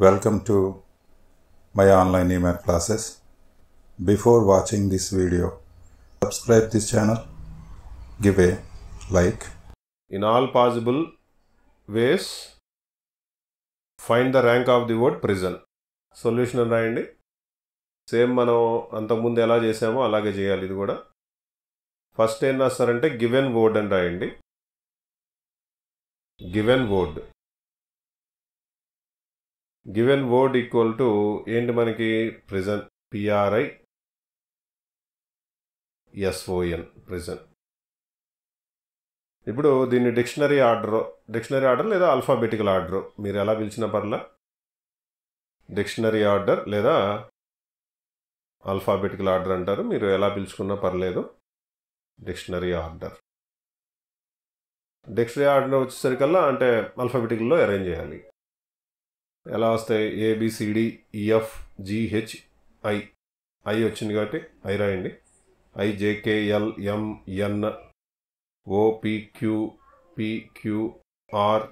Welcome to my online email classes. Before watching this video, subscribe this channel, give a like, in all possible ways find the rank of the word prison solution అని రాయండి same మనం అంతకుముందు ఎలా చేసామో అలాగే చేయాలి ఇది కూడా ఫస్ట్ ఏం రాస్తారంటే గివెన్ వర్డ్ అని రాయండి given word given word equal to ఏంటి మనకి? Prison P R I S O N prison ఇప్పుడు దీన్ని డిక్షనరీ ఆర్డర్ డిక్షనరీ ఆర్డర్ లేదా అల్ఫాబెటికల్ ఆర్డర్ మీరు ఎలా పిలిచిన పర్లా. డిక్షనరీ ఆర్డర్ లేదా ఆల్ఫాబెటికల్ ఆర్డర్ అంటారు మీరు ఎలా పిలుచుకున్నా పర్లేదు. Dictionary order. డిక్షనరీ ఆర్డర్ వచ్చేసరికల్లా అంటే ఆల్ఫాబెటికల్లో అరేంజ్ చేయాలి. ఎలా వస్తాయి? A B C D E F G H I I వచ్చింది కాబట్టి ఐ రాయండి. I J K L M N O P Q P Q R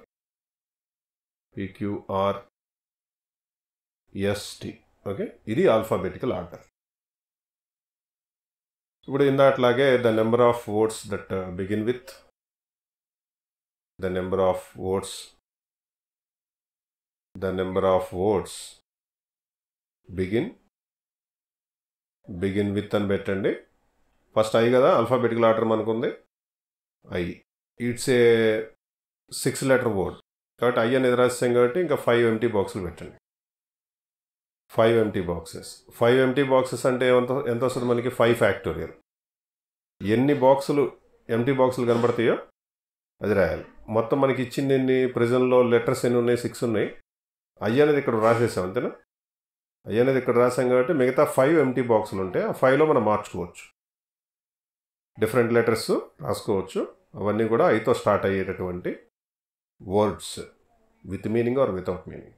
P Q R S T okay ఇది alphabetical order ఇప్పుడు ఇందాట్లాగే the number of words that begin with the number of words the number of words begin. Begin with అని పెట్టండి. First I కదా alphabetical order మనకుంది. I. It's a six letter word కాబట్టి I అనేది రాస్తాం కాబట్టి ఇంకా ఫైవ్ ఎంటీ బాక్సులు పెట్టండి. Five empty boxes five empty boxes అంటే ఎంత ఎంత వస్తుంది మనకి? ఫైవ్ ఫ్యాక్టోరియల్ ఎన్ని బాక్సులు ఎంటీ బాక్సులు కనబడతాయో అది రాయాలి. మొత్తం మనకి ఇచ్చింది ఎన్ని? ప్రజెంట్లో లెటర్స్ ఎన్ని ఉన్నాయి? సిక్స్ ఉన్నాయి. ఐ అనేది ఇక్కడ రాసేసాం అంతేనా? ఐ అనేది ఇక్కడ రాసాం కాబట్టి మిగతా ఫైవ్ ఎంటీ బాక్సులు ఉంటాయి ఆ ఫైవ్లో మనం మార్చుకోవచ్చు. డిఫరెంట్ లెటర్స్ రాసుకోవచ్చు. అవన్నీ కూడా ఐతో స్టార్ట్ అయ్యేటటువంటి words with meaning or without meaning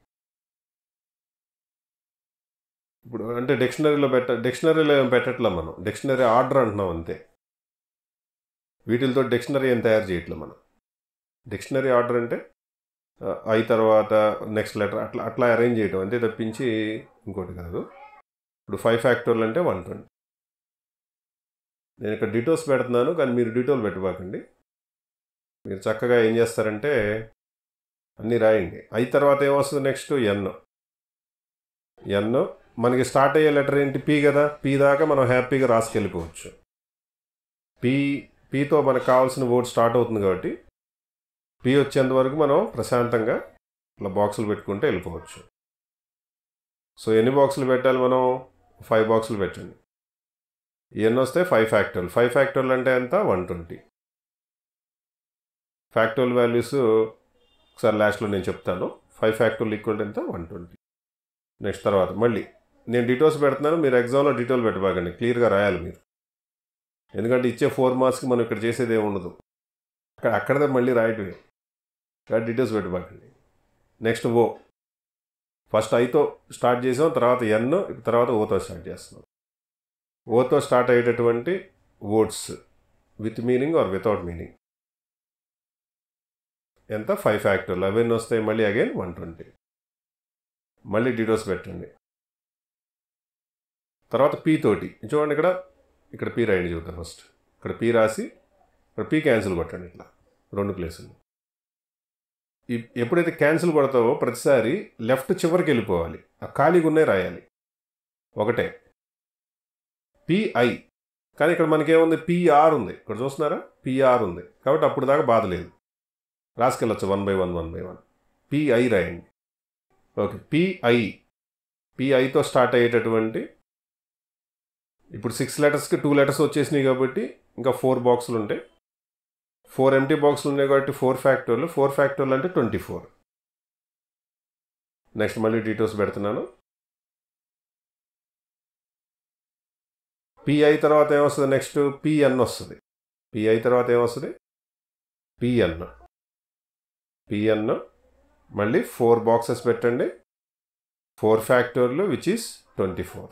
ఇప్పుడు అంటే డిక్షనరీలో పెట్ట డిక్షనరీలో ఏం పెట్టట్లే మనం? డిక్షనరీ ఆర్డర్ అంటున్నాం అంతే. వీటితో డిక్షనరీ ఏం తయారు చేయట్లే మనం? డిక్షనరీ ఆర్డర్ అంటే? అయి తర్వాత నెక్స్ట్ లెటర్ అట్లా అట్లా అరేంజ్ చేయడం అంతే తప్పించి ఇంకోటి కాదు. ఇప్పుడు ఫైవ్ ఫ్యాక్టోర్లు అంటే వన్ ట్వంటీ నేను ఇక్కడ డీటోల్స్ పెడుతున్నాను కానీ మీరు డీటోల్ పెట్టుకోకండి మీరు చక్కగా ఏం చేస్తారంటే అన్నీ రాయండి. అయి తర్వాత ఏమొస్తుంది నెక్స్ట్ ఎన్ ఎన్ మనకి స్టార్ట్ అయ్యే లెటర్ ఏంటి? పీ కదా. పీ దాకా మనం హ్యాపీగా రాసుకెళ్ళిపోవచ్చు. పీ పీతో మనకు కావాల్సిన వర్డ్ స్టార్ట్ అవుతుంది కాబట్టి పీ వచ్చేంత వరకు మనం ప్రశాంతంగా ఇట్లా బాక్సులు పెట్టుకుంటే వెళ్ళిపోవచ్చు. సో ఎన్ని బాక్సులు పెట్టాలి మనం? ఫైవ్ బాక్సులు పెట్టండి. ఎన్ని వస్తే ఫైవ్ ఫ్యాక్టర్లు. ఫైవ్ ఫ్యాక్టర్లు అంటే ఎంత? One twenty. ఫ్యాక్టోల్ వాల్యూస్ ఒకసారి లాస్ట్లో నేను చెప్తాను. ఫైవ్ ఫ్యాక్టర్లు ఈక్వల్ ఎంత? One twenty. నెక్స్ట్ తర్వాత మళ్ళీ నేను డీటెయిల్స్ పెడుతున్నాను. మీరు ఎగ్జామ్లో డీటెయిల్ పెట్టబాకండి. క్లియర్గా రాయాలి మీరు. ఎందుకంటే ఇచ్చే ఫోర్ మార్క్స్కి మనం ఇక్కడ చేసేది ఏమి ఉండదు. అక్కడ అక్కడదే మళ్ళీ రాయటమే. కాబట్టి డీటెయిల్స్ పెట్టుకోకండి నెక్స్ట్ ఓ ఫస్ట్ ఐతో స్టార్ట్ చేసాం తర్వాత ఎన్ తర్వాత ఓతో స్టార్ట్ చేస్తున్నాం. ఓతో స్టార్ట్ అయ్యేటటువంటి words with meaning or without meaning ఎంత? ఫైవ్ ఫ్యాక్టర్లు అవన్నీ వస్తాయి మళ్ళీ అగైన్ వన్ ట్వంటీ మళ్ళీ డీటెయిల్స్ పెట్టండి. తర్వాత పీ తోటి. చూడండి ఇక్కడ ఇక్కడ పీ రాయండి చూద్దాం ఫస్ట్ ఇక్కడ పీ రాసి ఇక్కడ పీ క్యాన్సిల్ కొట్టండి ఇట్లా. రెండు ప్లేసులు ఎప్పుడైతే క్యాన్సిల్ కొడతావో ప్రతిసారి లెఫ్ట్ చివరికి వెళ్ళిపోవాలి. ఆ ఖాళీగా ఉన్నాయి రాయాలి. ఒకటే. పిఐ కానీ ఇక్కడ మనకేముంది? పిఆర్ ఉంది. ఇక్కడ చూస్తున్నారా? పిఆర్ ఉంది. కాబట్టి అప్పుడు దాకా బాధ లేదు. రాసుకెళ్ళచ్చు. One by one one by one. PI రాయండి. ఓకే. పిఐ పిఐతో స్టార్ట్ అయ్యేటటువంటి ఇప్పుడు సిక్స్ లెటర్స్కి టూ లెటర్స్ వచ్చేసినాయి కాబట్టి ఇంకా ఫోర్ బాక్సులు ఉంటాయి. ఫోర్ ఎంటీ బాక్స్లు ఉన్నాయి కాబట్టి ఫోర్ ఫ్యాక్టోర్లు. ఫోర్ ఫ్యాక్టోర్లు అంటే ట్వంటీ ఫోర్. నెక్స్ట్ మళ్ళీ డీటెయిల్స్ పెడుతున్నాను. పిఐ తర్వాత ఏమొస్తుంది? నెక్స్ట్ పిఎన్ వస్తుంది. పిఐ తర్వాత ఏమొస్తుంది? పిఎన్ పిఎన్ మళ్ళీ ఫోర్ బాక్సెస్ పెట్టండి. Four ఫ్యాక్టోర్లు which is twenty four.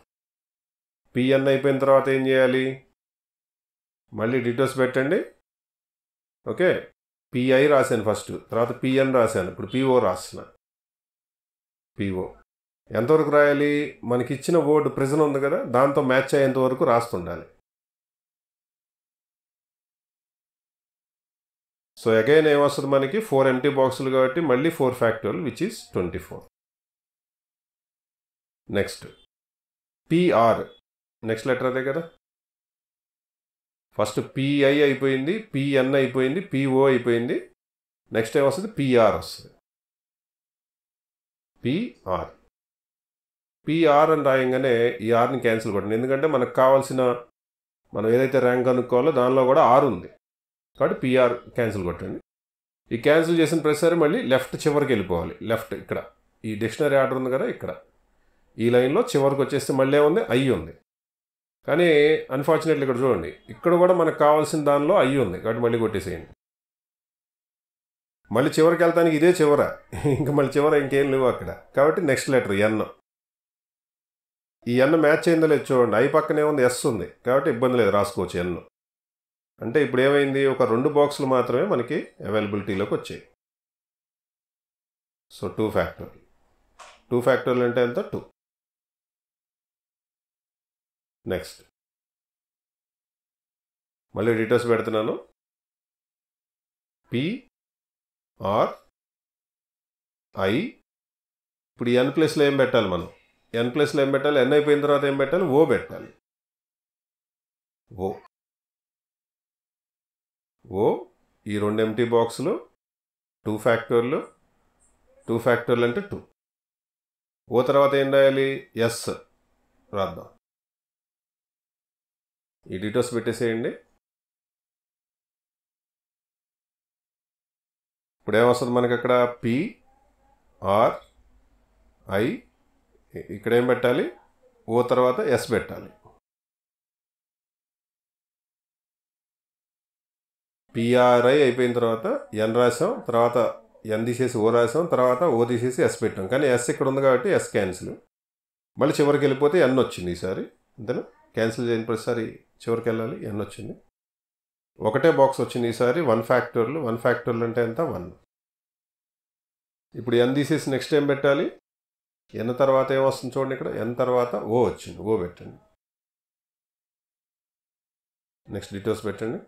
PN అయిపోయిన తర్వాత ఏం చేయాలి? మళ్ళీ డీటెయిల్స్ పెట్టండి. ఓకే. పిఐ రాశాను ఫస్ట్. తర్వాత పిఎన్ రాశాను. ఇప్పుడు పిఓ రాసిన పిఓ ఎంతవరకు రాయాలి? మనకి ఇచ్చిన వర్డ్ ప్రిజన్ ఉంది కదా దాంతో మ్యాచ్ అయ్యేంత వరకు రాస్తుండాలి. సో అగైన్ ఏమొస్తుంది మనకి? ఫోర్ ఎంటీ బాక్సులు కాబట్టి మళ్ళీ four factorial which is twenty four next PR next letter అదే కదా? ఫస్ట్ పిఐ అయిపోయింది పిఎన్ అయిపోయింది పిఓ అయిపోయింది. నెక్స్ట్ టైం వస్తుంది పిఆర్ వస్తుంది. పిఆర్ పిఆర్ అని రాయంగానే ఈ ఆర్ని క్యాన్సిల్ కొట్టండి. ఎందుకంటే మనకు కావాల్సిన మనం ఏదైతే ర్యాంక్ అనుకోవాలో దానిలో కూడా ఆర్ ఉంది. కాబట్టి పిఆర్ క్యాన్సిల్ కొట్టండి. ఈ క్యాన్సిల్ చేసిన ప్రతిసారి మళ్ళీ లెఫ్ట్ చివరికి వెళ్ళిపోవాలి. లెఫ్ట్ ఇక్కడ. ఈ డిక్షనరీ ఆర్డర్ ఉంది కదా ఇక్కడ. ఈ లైన్లో చివరికి వచ్చేస్తే మళ్ళీ ఏముంది? ఐ ఉంది. కానీ అన్ఫార్చునేట్లీ ఇక్కడ చూడండి. ఇక్కడ కూడా మనకు కావాల్సిన దానిలో అయ్యి ఉంది. కాబట్టి మళ్ళీ కొట్టేసేయండి. మళ్ళీ చివరికి వెళ్తానికి ఇదే చివర. ఇంకా మళ్ళీ చివర ఇంకేం లేవు అక్కడ. కాబట్టి నెక్స్ట్ లెటర్ ఎన్ ఈ ఎన్ మ్యాచ్ అయిందో లేదు చూడండి. ఐ పక్కనే ఉంది ఎస్ ఉంది. కాబట్టి ఇబ్బంది లేదు రాసుకోవచ్చు ఎన్ అంటే ఇప్పుడు ఏమైంది? ఒక రెండు బాక్సులు మాత్రమే మనకి అవైలబిలిటీలోకి వచ్చాయి. సో టూ ఫ్యాక్టర్ టూ ఫ్యాక్టర్లు అంటే ఎంత? Two next. మళ్ళీ డీటెయిల్స్ పెడుతున్నాను. పి ఆర్ ఐ ఇప్పుడు ఎన్ ప్లస్లో ఏం పెట్టాలి మనం? ఎన్ ప్లస్లో ఏం పెట్టాలి? ఎన్ అయిపోయిన తర్వాత ఏం పెట్టాలి? ఓ పెట్టాలి. ఓ ఓ ఈ రెండు ఎంటీ బాక్సులు టూ ఫ్యాక్టర్లు టూ ఫ్యాక్టర్లు అంటే టూ ఓ తర్వాత ఏం రాయాలి? ఎస్ రాద్దాం. ఈ డీటెయిల్స్ పెట్టేసేయండి. ఇప్పుడు ఏమొస్తుంది మనకి అక్కడ? పి ఆర్ ఐ ఇక్కడ ఏం పెట్టాలి? ఓ తర్వాత ఎస్ పెట్టాలి. పిఆర్ఐ అయిపోయిన తర్వాత ఎన్ రాసాం. తర్వాత ఎన్ తీసేసి ఓ రాసాం. తర్వాత ఓ తీసేసి ఎస్ పెట్టాం. కానీ ఎస్ ఇక్కడ ఉంది కాబట్టి ఎస్ క్యాన్సిల్ మళ్ళీ చివరికి వెళ్ళిపోతే ఎన్ వచ్చింది ఈసారి. అంతేనా? క్యాన్సిల్ చేయని ప్రతిసారి చివరికి వెళ్ళాలి ఎన్ వచ్చింది. ఒకటే బాక్స్ వచ్చింది ఈసారి వన్ ఫ్యాక్టర్లు వన్ ఫ్యాక్టర్లు అంటే ఎంత? వన్ ఇప్పుడు ఎన్ తీసేసి నెక్స్ట్ ఏం పెట్టాలి? ఎన్ తర్వాత ఏమొస్తుంది చూడండి ఇక్కడ ఎన్ తర్వాత ఓ వచ్చింది ఓ పెట్టండి. నెక్స్ట్ డీటెయిల్స్ పెట్టండి.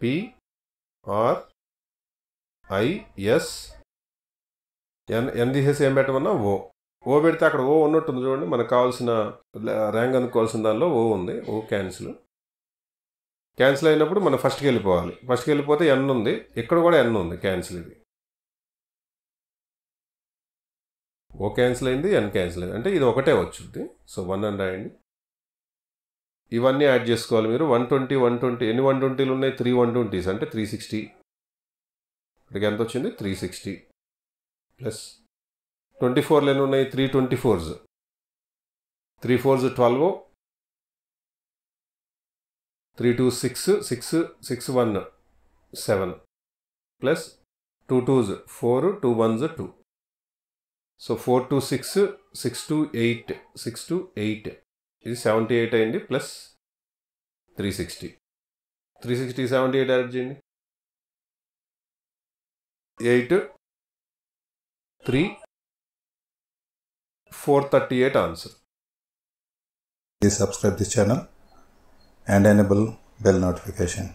P R IS N N తీసేసి ఏం పెట్టమన్నా? ఓ ఓ పెడితే అక్కడ ఓ ఉన్నట్టుంది చూడండి. మనకు కావాల్సిన ర్యాంక్ అనుకోవాల్సిన దానిలో ఓ ఉంది. ఓ క్యాన్సిల్. క్యాన్సిల్ అయినప్పుడు మనం ఫస్ట్కి వెళ్ళిపోవాలి. ఫస్ట్కి వెళ్ళిపోతే ఎన్ ఉంది. ఇక్కడ కూడా ఎన్ ఉంది క్యాన్సిల్ ఇది. ఓ క్యాన్సిల్ అయింది ఎన్ క్యాన్సిల్ అయింది. అంటే ఇది ఒకటే వచ్చింది. సో వన్ అని రాయండి ఇవన్నీ యాడ్ చేసుకోవాలి మీరు. వన్ ట్వంటీ వన్ ట్వంటీ ఎన్ని వన్ ట్వంటీలు ఉన్నాయి? త్రీ వన్ ట్వంటీస్ అంటే త్రీ సిక్స్టీ ఇక్కడికి ఎంత వచ్చింది? త్రీ సిక్స్టీ ప్లస్ ట్వంటీ ఫోర్లు ఎన్ని ఉన్నాయి three twenty fours three fours twelve three two six six six one seven plus two twos four two ones two so four two six six two eight six two eight ఇది seventy eight అయింది plus three sixty three sixty seventy eight add చేయండి. Eight three 438 answer. Please subscribe this channel and enable bell notification.